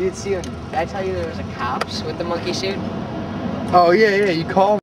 Dude, see, did I tell you there was a cops with the monkey suit? Oh yeah, yeah. You call